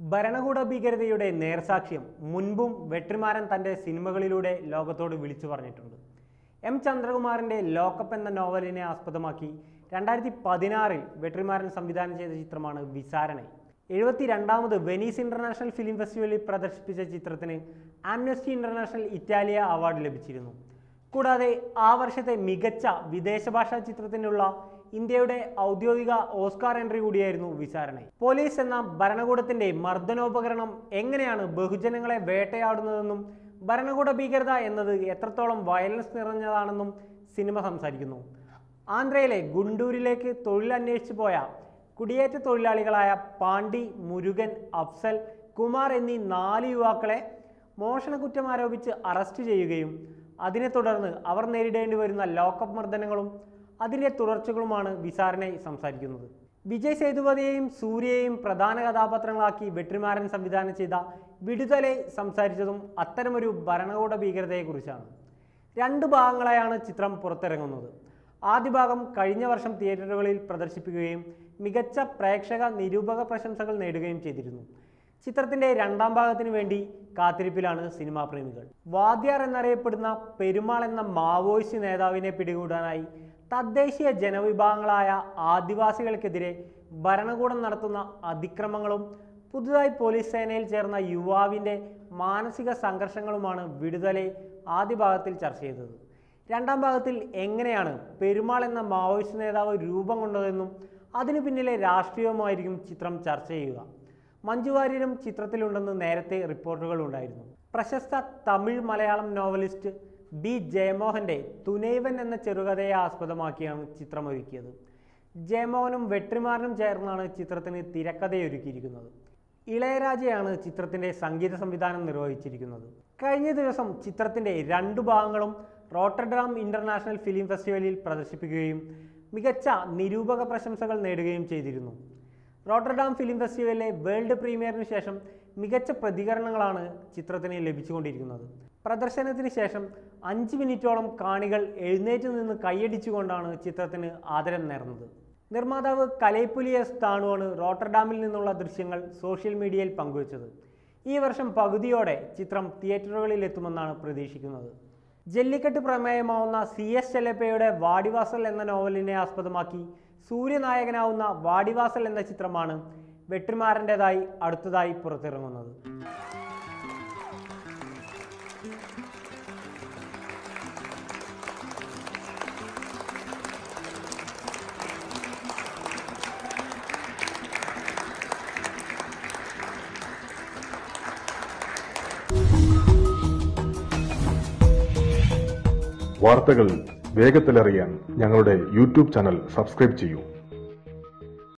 ഭരണകൂട ഭീകരതയുടെ നേർസാക്ഷ്യം മുൻപും വെട്രിമാരൻ തന്റെ സിനിമകളിലൂടെ ലോകത്തോട് വിളിച്ചു പറഞ്ഞിട്ടുണ്ട്. എം ചന്ദ്രകുമാറിന്റെ ലോക്കപ്പ് എന്ന നോവലിനെ ആസ്പദമാക്കി രണ്ടായിരത്തി പതിനാറിൽ വെട്രിമാരൻ സംവിധാനം ചെയ്ത ചിത്രമാണ് വിസാരണ. എഴുപത്തി രണ്ടാമത് വെനീസ് ഇന്റർനാഷണൽ ഫിലിം ഫെസ്റ്റിവലിൽ പ്രദർശിപ്പിച്ച ചിത്രത്തിന് ആംനസ്റ്റി ഇന്റർനാഷണൽ ഇറ്റാലിയ അവാർഡ് ലഭിച്ചിരുന്നു. കൂടാതെ ആ വർഷത്തെ മികച്ച വിദേശ ഭാഷാ ചിത്രത്തിനുള്ള ഇന്ത്യയുടെ ഔദ്യോഗിക ഓസ്കാർ എൻട്രി കൂടിയായിരുന്നു വിചാരണ. പോലീസ് എന്ന ഭരണകൂടത്തിന്റെ മർദ്ദനോപകരണം എങ്ങനെയാണ് ബഹുജനങ്ങളെ വേട്ടയാടുന്നതെന്നും ഭരണകൂട ഭീകരത എന്നത് എത്രത്തോളം വയലൻസ് നിറഞ്ഞതാണെന്നും സിനിമ സംസാരിക്കുന്നു. ആന്ധ്രയിലെ ഗുണ്ടൂരിലേക്ക് തൊഴിലന്വേഷിച്ചു പോയ കുടിയേറ്റ തൊഴിലാളികളായ പാണ്ഡി മുരുകൻ അഫ്സൽ കുമാർ എന്നീ നാല് യുവാക്കളെ മോഷണക്കുറ്റം ആരോപിച്ച് അറസ്റ്റ് ചെയ്യുകയും അതിനെ തുടർന്ന് അവർ നേരിടേണ്ടി വരുന്ന ലോക്കപ്പ് മർദ്ദനങ്ങളും അതിന്റെ തുടർച്ചകളുമാണ് വിസാരനായി സംസാരിക്കുന്നത്. വിജയ് സേതുപതിയെയും സൂര്യയെയും പ്രധാന കഥാപാത്രങ്ങളാക്കി വെട്രിമാരൻ സംവിധാനം ചെയ്ത വിടുതലെ സംസാരിച്ചതും അത്തരമൊരു ഭരണകൂട ഭീകരതയെക്കുറിച്ചാണ്. രണ്ട് ഭാഗങ്ങളായാണ് ചിത്രം പുറത്തിറങ്ങുന്നത്. ആദ്യ ഭാഗം കഴിഞ്ഞ വർഷം തിയേറ്ററുകളിൽ പ്രദർശിപ്പിക്കുകയും മികച്ച പ്രേക്ഷക നിരൂപക പ്രശംസകൾ നേടുകയും ചെയ്തിരുന്നു. ചിത്രത്തിന്റെ രണ്ടാം ഭാഗത്തിന് വേണ്ടി കാത്തിരിപ്പിലാണ് സിനിമാ പ്രേമികൾ. വാദ്യാർ എന്നറിയപ്പെടുന്ന പെരുമാൾ എന്ന മാവോയിസ്റ്റ് നേതാവിനെ പിടികൂടാനായി തദ്ദേശീയ ജനവിഭാഗങ്ങളായ ആദിവാസികൾക്കെതിരെ ഭരണകൂടം നടത്തുന്ന അതിക്രമങ്ങളും പുതുതായി പോലീസ് സേനയിൽ ചേർന്ന യുവാവിന്റെ മാനസിക സംഘർഷങ്ങളുമാണ് വിടുതലെ ആദ്യ ഭാഗത്തിൽ ചർച്ച ചെയ്തത്. രണ്ടാം ഭാഗത്തിൽ എങ്ങനെയാണ് പെരുമാൾ എന്ന മാവോയിസ്റ്റ് നേതാവ് രൂപം കൊണ്ടതെന്നും അതിനു പിന്നിലെ രാഷ്ട്രീയവുമായിരിക്കും ചിത്രം ചർച്ച ചെയ്യുക. മഞ്ജു വാര്യരും ചിത്രത്തിലുണ്ടെന്ന് നേരത്തെ റിപ്പോർട്ടുകൾ ഉണ്ടായിരുന്നു. പ്രശസ്ത തമിഴ് മലയാളം നോവലിസ്റ്റ് ബി ജയമോഹന്റെ തുനൈവൻ എന്ന ചെറുകഥയെ ആസ്പദമാക്കിയാണ് ചിത്രമൊരുക്കിയത്. ജയമോഹനും വെട്രിമാരനും ചേർന്നാണ് ചിത്രത്തിന് തിരക്കഥയൊരുക്കിയിരിക്കുന്നത്. ഇളയരാജയാണ് ചിത്രത്തിന്റെ സംഗീത സംവിധാനം നിർവഹിച്ചിരിക്കുന്നത്. കഴിഞ്ഞ ദിവസം ചിത്രത്തിന്റെ രണ്ടു ഭാഗങ്ങളും റോട്ടർഡാം ഇന്റർനാഷണൽ ഫിലിം ഫെസ്റ്റിവലിൽ പ്രദർശിപ്പിക്കുകയും മികച്ച നിരൂപക പ്രശംസകൾ നേടുകയും ചെയ്തിരുന്നു. റോട്ടർഡാം ഫിലിം ഫെസ്റ്റിവലിലെ വേൾഡ് പ്രീമിയറിന് ശേഷം മികച്ച പ്രതികരണങ്ങളാണ് ചിത്രത്തിന് ലഭിച്ചുകൊണ്ടിരിക്കുന്നത്. പ്രദർശനത്തിന് ശേഷം അഞ്ച് മിനിറ്റോളം കാണികൾ എഴുന്നേറ്റ് നിന്ന് കൈയടിച്ചുകൊണ്ടാണ് ചിത്രത്തിന് ആദരം നേർന്നത്. നിർമ്മാതാവ് കലൈപ്പുലി എസ് താണുവാണ് റോട്ടർഡാമിൽ നിന്നുള്ള ദൃശ്യങ്ങൾ സോഷ്യൽ മീഡിയയിൽ പങ്കുവച്ചത്. ഈ വർഷം പകുതിയോടെ ചിത്രം തിയേറ്ററുകളിൽ എത്തുമെന്നാണ് പ്രതീക്ഷിക്കുന്നത്. ജല്ലിക്കെട്ട് പ്രമേയമാവുന്ന സി എസ് ചെലപ്പയുടെ വാടിവാസൽ എന്ന നോവലിനെ ആസ്പദമാക്കി സൂര്യനായകനാവുന്ന വാടിവാസൽ എന്ന ചിത്രമാണ് വെട്ടിമാരന്റെതായി അടുത്തതായി പുറത്തിറങ്ങുന്നത്. വാർത്തകൾ വേഗത്തിലറിയാൻ ഞങ്ങളുടെ യൂട്യൂബ് ചാനൽ സബ്സ്ക്രൈബ് ചെയ്യൂ.